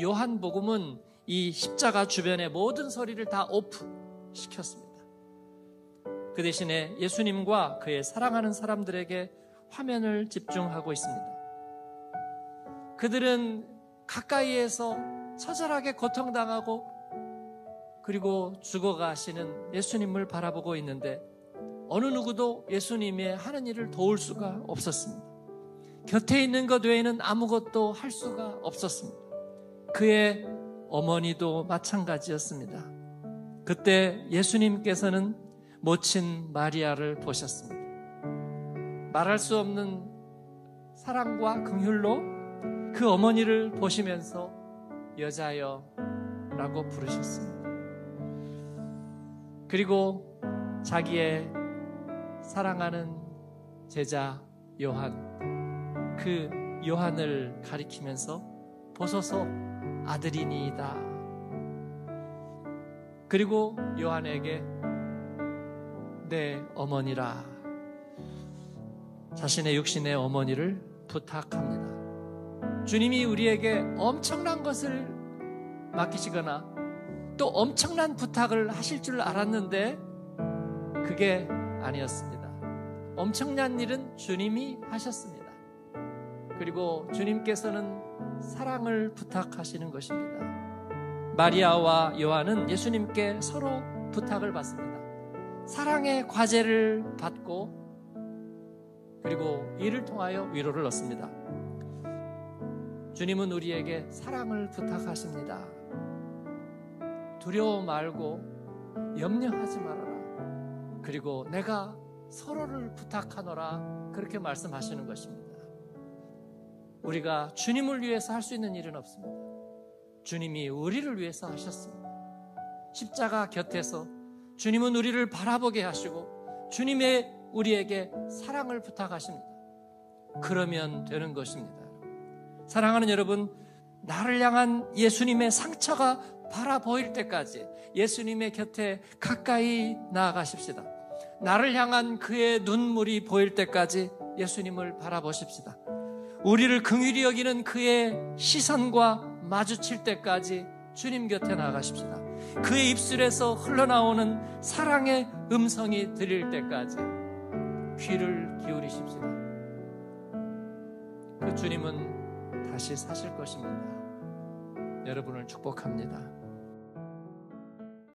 요한복음은 이 십자가 주변의 모든 소리를 다 오프 시켰습니다. 그 대신에 예수님과 그의 사랑하는 사람들에게 화면을 집중하고 있습니다. 그들은 가까이에서 처절하게 고통당하고 그리고 죽어가시는 예수님을 바라보고 있는데 어느 누구도 예수님의 하는 일을 도울 수가 없었습니다. 곁에 있는 것 외에는 아무것도 할 수가 없었습니다. 그의 어머니도 마찬가지였습니다. 그때 예수님께서는 모친 마리아를 보셨습니다. 말할 수 없는 사랑과 긍휼로 그 어머니를 보시면서 여자여 라고 부르셨습니다. 그리고 자기의 사랑하는 제자 요한, 그 요한을 가리키면서 보소서 아들이니이다. 그리고 요한에게 내 어머니라 자신의 육신의 어머니를 부탁합니다. 주님이 우리에게 엄청난 것을 맡기시거나 또 엄청난 부탁을 하실 줄 알았는데 그게 아니었습니다. 엄청난 일은 주님이 하셨습니다. 그리고 주님께서는 사랑을 부탁하시는 것입니다. 마리아와 요한은 예수님께 서로 부탁을 받습니다. 사랑의 과제를 받고 그리고 이를 통하여 위로를 얻습니다. 주님은 우리에게 사랑을 부탁하십니다. 두려워 말고 염려하지 말아라. 그리고 내가 서로를 부탁하노라. 그렇게 말씀하시는 것입니다. 우리가 주님을 위해서 할 수 있는 일은 없습니다. 주님이 우리를 위해서 하셨습니다. 십자가 곁에서 주님은 우리를 바라보게 하시고 주님의 우리에게 사랑을 부탁하십니다. 그러면 되는 것입니다. 사랑하는 여러분, 나를 향한 예수님의 상처가 바라 보일 때까지 예수님의 곁에 가까이 나아가십시다. 나를 향한 그의 눈물이 보일 때까지 예수님을 바라보십시다. 우리를 긍휼히 여기는 그의 시선과 마주칠 때까지 주님 곁에 나아가십시다. 그의 입술에서 흘러나오는 사랑의 음성이 들릴 때까지 귀를 기울이십시다. 그 주님은 다시 사실 것입니다. 여러분을 축복합니다.